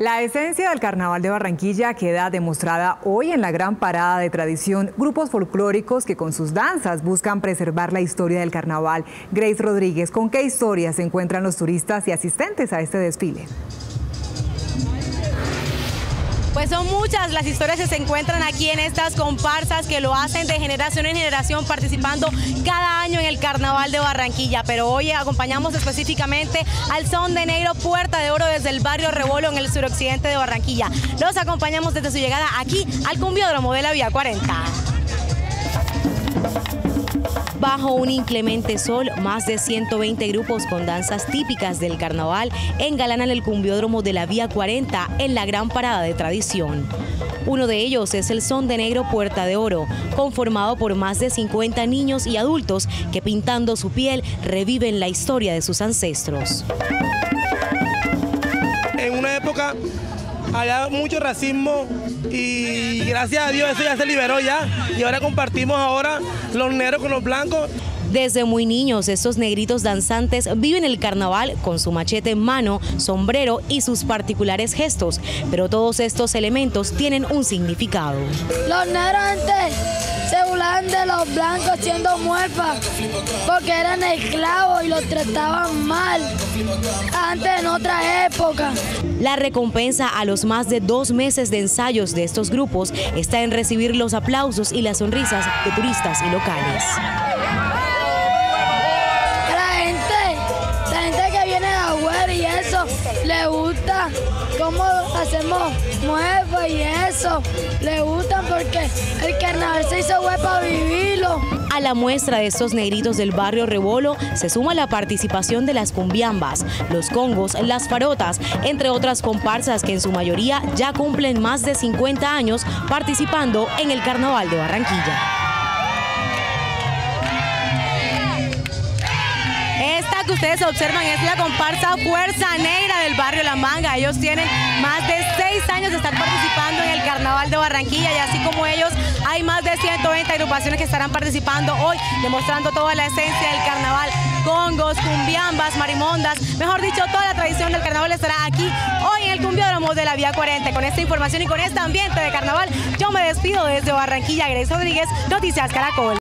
La esencia del Carnaval de Barranquilla queda demostrada hoy en la gran parada de tradición. Grupos folclóricos que con sus danzas buscan preservar la historia del carnaval. Grace Rodríguez, ¿con qué historias se encuentran los turistas y asistentes a este desfile? Pues son muchas las historias que se encuentran aquí en estas comparsas que lo hacen de generación en generación participando cada año en el Carnaval de Barranquilla. Pero hoy acompañamos específicamente al Son de Negro Puerta de Oro desde el barrio Rebolo en el suroccidente de Barranquilla. Los acompañamos desde su llegada aquí al cumbiódromo de la Vía 40. Bajo un inclemente sol, más de 120 grupos con danzas típicas del carnaval engalanan el cumbiódromo de la Vía 40 en la gran parada de tradición. Uno de ellos es el Son de Negro Puerta de Oro, conformado por más de 50 niños y adultos que pintando su piel reviven la historia de sus ancestros. En una época había mucho racismo y gracias a Dios eso ya se liberó ya y ahora compartimos ahora los negros con los blancos. Desde muy niños, estos negritos danzantes viven el carnaval con su machete en mano, sombrero y sus particulares gestos, pero todos estos elementos tienen un significado. Los negros antes se burlaban de los blancos siendo muerfas porque eran esclavos y los trataban mal antes en otra época. La recompensa a los más de dos meses de ensayos de estos grupos está en recibir los aplausos y las sonrisas de turistas y locales. Le gusta cómo hacemos muevos y eso. Le gusta porque el carnaval se hizo web para vivirlo. A la muestra de estos negritos del barrio Rebolo se suma la participación de las cumbiambas, los congos, las farotas, entre otras comparsas que en su mayoría ya cumplen más de 50 años participando en el Carnaval de Barranquilla. Ustedes observan es la comparsa Fuerza Negra del barrio La Manga. Ellos tienen más de seis años de estar participando en el Carnaval de Barranquilla y así como ellos hay más de 120 agrupaciones que estarán participando hoy, demostrando toda la esencia del carnaval. Congos, cumbiambas, marimondas, mejor dicho, toda la tradición del carnaval estará aquí hoy en el cumbiódromo de la Vía 40. Con esta información y con este ambiente de carnaval, yo me despido desde Barranquilla. Grace Rodríguez, Noticias Caracol.